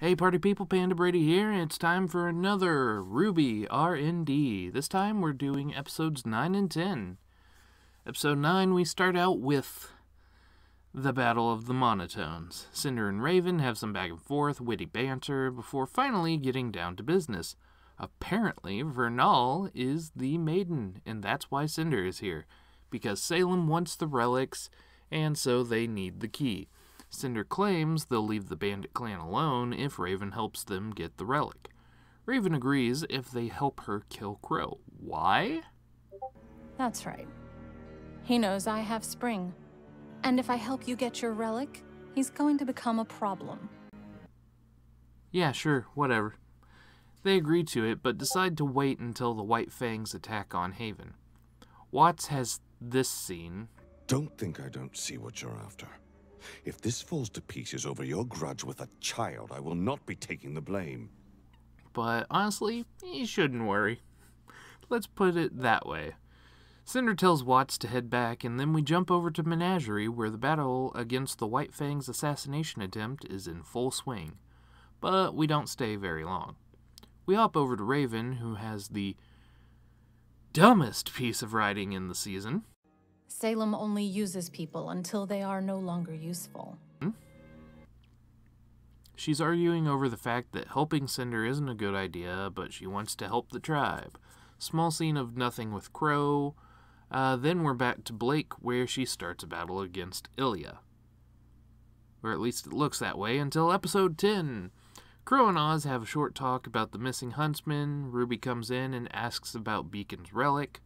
Hey party people, Panda Brady here, and it's time for another RWBY R&D. This time we're doing episodes 9 and 10. Episode 9 we start out with the Battle of the Monotones. Cinder and Raven have some back and forth, witty banter, before finally getting down to business. Apparently, Vernal is the maiden, and that's why Cinder is here, because Salem wants the relics, and so they need the key. Cinder claims they'll leave the bandit clan alone if Raven helps them get the relic. Raven agrees if they help her kill Qrow. Why? That's right. He knows I have Spring. And if I help you get your relic, he's going to become a problem. Yeah, sure, whatever. They agree to it, but decide to wait until the White Fangs attack on Haven. Watts has this scene. Don't think I don't see what you're after. If this falls to pieces over your grudge with a child, I will not be taking the blame. But honestly, you shouldn't worry. Let's put it that way. Cinder tells Watts to head back, and then we jump over to Menagerie, where the battle against the White Fang's assassination attempt is in full swing. But we don't stay very long. We hop over to Raven, who has the dumbest piece of writing in the season. Salem only uses people until they are no longer useful. Hmm? She's arguing over the fact that helping Cinder isn't a good idea, but she wants to help the tribe. Small scene of nothing with Qrow. Uh, then we're back to Blake, where she starts a battle against Ilia. Or at least it looks that way until episode 10. Qrow and Oz have a short talk about the missing huntsman. Ruby comes in and asks about Beacon's relic.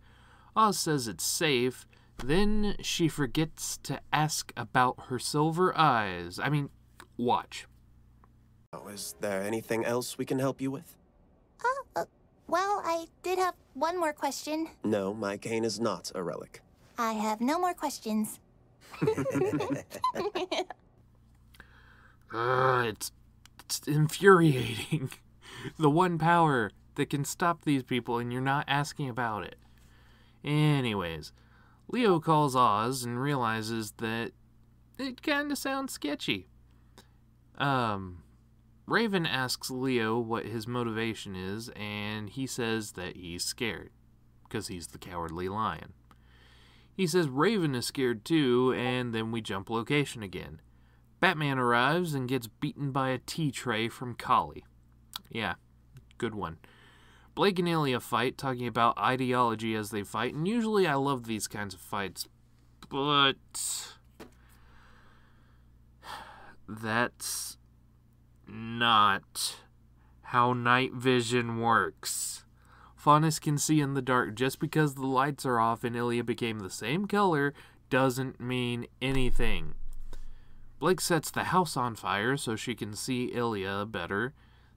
Oz says it's safe. Then she forgets to ask about her silver eyes. I mean, watch. Oh, is there anything else we can help you with? Uh, uh, well, I did have one more question. No, my cane is not a relic. I have no more questions. Uh, it's, it's infuriating. the one power that can stop these people, and you're not asking about it. Anyways, Leo calls Oz and realizes that it kind of sounds sketchy. Um, Raven asks Leo what his motivation is, and he says that he's scared because he's the cowardly lion. He says Raven is scared too, and then we jump location again. Batman arrives and gets beaten by a tea tray from Kali. Yeah, good one. Blake and Ilia fight, talking about ideology as they fight, and usually I love these kinds of fights, but that's not how night vision works. Faunus can see in the dark just because the lights are off and Ilia became the same color doesn't mean anything. Blake sets the house on fire so she can see Ilia better.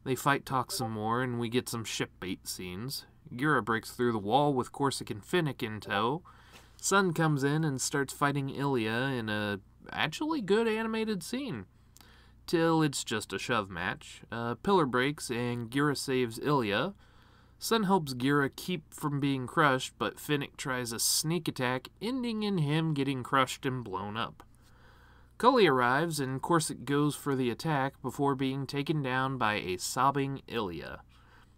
They fight talk some more and we get some ship bait scenes. Ghira breaks through the wall with Corsac and Fennec in tow. Sun comes in and starts fighting Ilia in a actually good animated scene. Till it's just a shove match. Uh, pillar breaks and Ghira saves Ilia. Sun helps Ghira keep from being crushed, but Fennec tries a sneak attack, ending in him getting crushed and blown up. Kali arrives and Corsac goes for the attack before being taken down by a sobbing Ilia.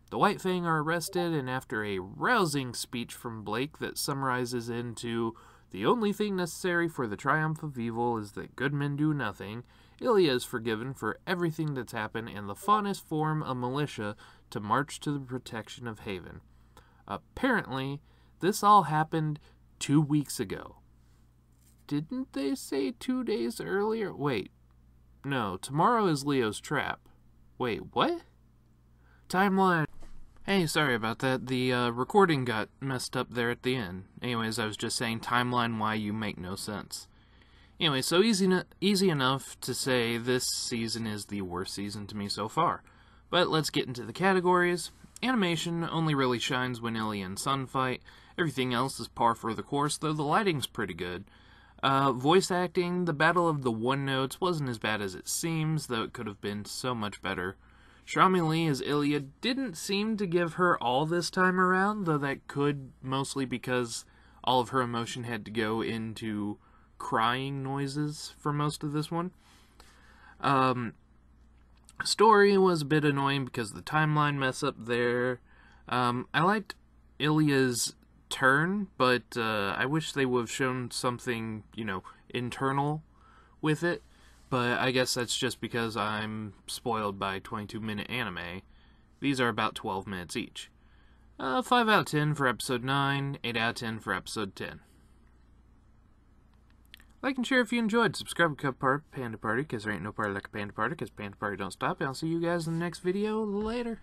The White Fang are arrested, and after a rousing speech from Blake that summarizes into the only thing necessary for the triumph of evil is that good men do nothing, Ilia is forgiven for everything that's happened, and the Faunus form a militia to march to the protection of Haven. Apparently, this all happened two weeks ago. Didn't they say two days earlier? Wait. No, tomorrow is Leo's trap. Wait, what? Timeline. Hey, sorry about that. The uh, recording got messed up there at the end. Anyways, I was just saying timeline why you make no sense. Anyway, so easy, easy enough to say this season is the worst season to me so far. But let's get into the categories. Animation only really shines when Ilia and Sun fight. Everything else is par for the course, though the lighting's pretty good. Uh, voice acting, the Battle of the One Notes wasn't as bad as it seems, though it could have been so much better. Cherami Leigh as Ilia didn't seem to give her all this time around, though that could mostly because all of her emotion had to go into crying noises for most of this one. Um, Story was a bit annoying because the timeline mess up there. Um, I liked Ilia's turn, but uh, I wish they would have shown something, you know, internal with it. But I guess that's just because I'm spoiled by 22 minute anime. These are about 12 minutes each. Uh, 5 out of 10 for episode 9, 8 out of 10 for episode 10. Like and share if you enjoyed. Subscribe to part Panda Party, because there ain't no party like a Panda Party, because Panda Party don't stop. And I'll see you guys in the next video later.